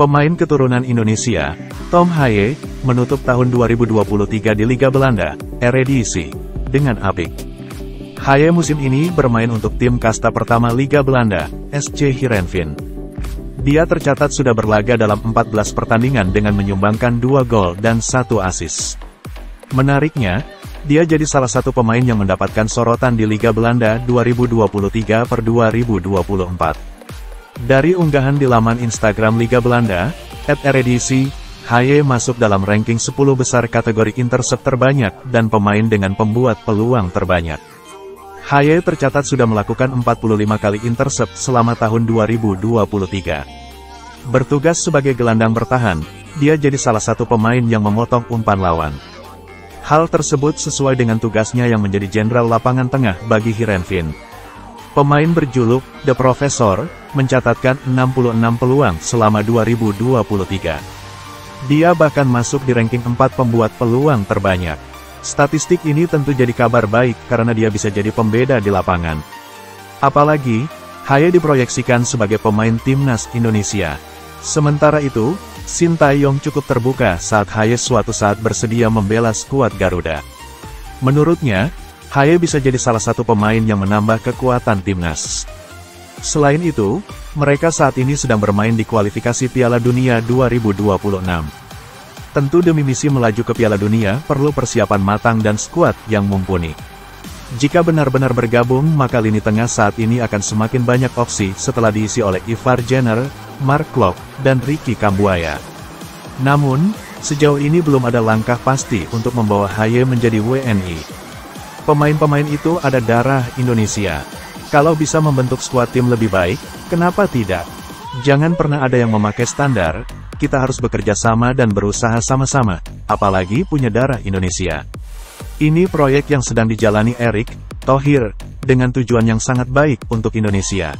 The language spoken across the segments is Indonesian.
Pemain keturunan Indonesia, Tom Haye, menutup tahun 2023 di Liga Belanda, Eredivisie, dengan apik. Haye musim ini bermain untuk tim kasta pertama Liga Belanda, SC Heerenveen. Dia tercatat sudah berlaga dalam 14 pertandingan dengan menyumbangkan 2 gol dan 1 asis. Menariknya, dia jadi salah satu pemain yang mendapatkan sorotan di Liga Belanda 2023 per 2024. Dari unggahan di laman Instagram Liga Belanda, at Eredivisie, Haye masuk dalam ranking 10 besar kategori intercept terbanyak dan pemain dengan pembuat peluang terbanyak. Haye tercatat sudah melakukan 45 kali intercept selama tahun 2023. Bertugas sebagai gelandang bertahan, dia jadi salah satu pemain yang memotong umpan lawan. Hal tersebut sesuai dengan tugasnya yang menjadi jenderal lapangan tengah bagi Hirenvin. Pemain berjuluk The Professor mencatatkan 66 peluang selama 2023. Dia bahkan masuk di ranking 4 pembuat peluang terbanyak. Statistik ini tentu jadi kabar baik karena dia bisa jadi pembeda di lapangan. Apalagi, Haye diproyeksikan sebagai pemain timnas Indonesia. Sementara itu, Sintayong cukup terbuka saat Haye suatu saat bersedia membela skuad Garuda. Menurutnya, Haye bisa jadi salah satu pemain yang menambah kekuatan timnas. Selain itu, mereka saat ini sedang bermain di kualifikasi Piala Dunia 2026. Tentu demi misi melaju ke Piala Dunia perlu persiapan matang dan skuad yang mumpuni. Jika benar-benar bergabung maka lini tengah saat ini akan semakin banyak opsi setelah diisi oleh Ivar Jenner, Mark Klok, dan Ricky Kambuaya. Namun, sejauh ini belum ada langkah pasti untuk membawa Haye menjadi WNI. Pemain-pemain itu ada darah Indonesia. Kalau bisa membentuk skuad tim lebih baik, kenapa tidak? Jangan pernah ada yang memakai standar, kita harus bekerja sama dan berusaha sama-sama, apalagi punya darah Indonesia. Ini proyek yang sedang dijalani Erik, Thohir, dengan tujuan yang sangat baik untuk Indonesia.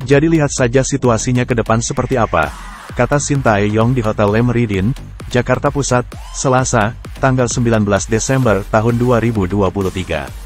Jadi lihat saja situasinya ke depan seperti apa, kata Sintayong di Hotel Le Meridin, Jakarta Pusat, Selasa, tanggal 19 Desember tahun 2023.